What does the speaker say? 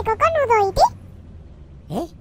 ここ覗いて。え？